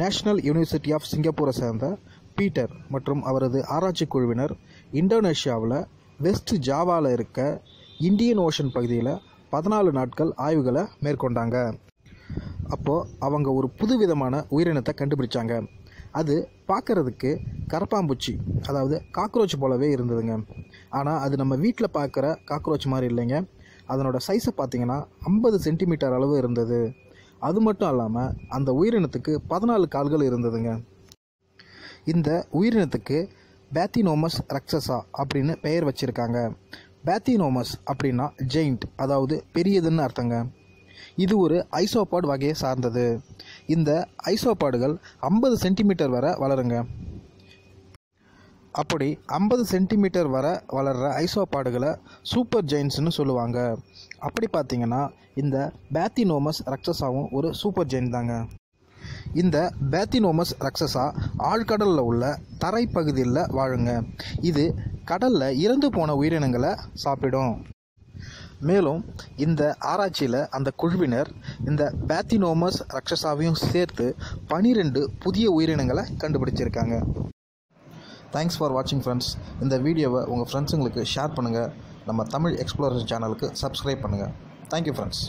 National university of சிங்கப்பூரை சேர்ந்த Peter மற்றும் அவரது ஆராய்ச்சி குழுவினர் இந்தோனேஷியாவில் வெஸ்ட் ஜாவாவில் இருக்க இந்தியன் ஓஷன் பகுதியில் பதினாலு நாட்கள் ஆய்வுகளை மேற்கொண்டாங்க. அப்போது அவங்க ஒரு புதுவிதமான உயிரினத்தை கண்டுபிடிச்சாங்க. அது பார்க்கறதுக்கு கரப்பாம்பூச்சி அதாவது காக்ரோச் போலவே இருந்ததுங்க. ஆனால் அது நம்ம வீட்டில் பார்க்குற காக்ரோச் மாதிரி இல்லைங்க. அதனோட சைஸை பார்த்தீங்கன்னா ஐம்பது சென்டிமீட்டர் அளவு இருந்தது. அது மட்டும் இல்லாமல் அந்த உயிரினத்துக்கு பதினாலு கால்கள் இருந்ததுங்க. இந்த உயிரினத்துக்கு பேத்தினோமஸ் ரக்ஸசா அப்படின்னு பெயர் வச்சுருக்காங்க. பேத்தினோமஸ் அப்படின்னா ஜெயிண்ட் அதாவது பெரியதுன்னு அர்த்தங்க. இது ஒரு ஐசோபாட் வகையை சார்ந்தது. இந்த ஐசோபாடுகள் ஐம்பது சென்டிமீட்டர் வரை வளருங்க. அப்படி ஐம்பது சென்டிமீட்டர் வரை வளர்கிற ஐசோபாடுகளை சூப்பர் ஜெயின்ஸ்னு சொல்லுவாங்க. அப்படி பார்த்தீங்கன்னா இந்த பேத்தினோமஸ் ரக்ஸசாவும் ஒரு சூப்பர் ஜெயின் தாங்க. இந்த பேத்தினோமஸ் ரக்ஸசா ஆழ்கடலில் உள்ள தரைப்பகுதியில் வாழுங்க. இது கடலில் இறந்து போன உயிரினங்களை சாப்பிடும். மேலும் இந்த ஆராய்ச்சியில் அந்த குழுவினர் இந்த பேத்தினோமஸ் ரக்ஷசாவையும் சேர்த்து பனிரெண்டு புதிய உயிரினங்களை கண்டுபிடிச்சிருக்காங்க. தேங்க்ஸ் ஃபார் வாட்சிங் ஃப்ரெண்ட்ஸ் இந்த வீடியோவை உங்கள் ஃப்ரெண்ட்ஸுங்களுக்கு ஷேர் பண்ணுங்கள் நம்ம தமிழ் எக்ஸ்ப்ளோரர் சேனலுக்கு சப்ஸ்கிரைப் பண்ணுங்கள் தேங்க்யூ ஃப்ரெண்ட்ஸ்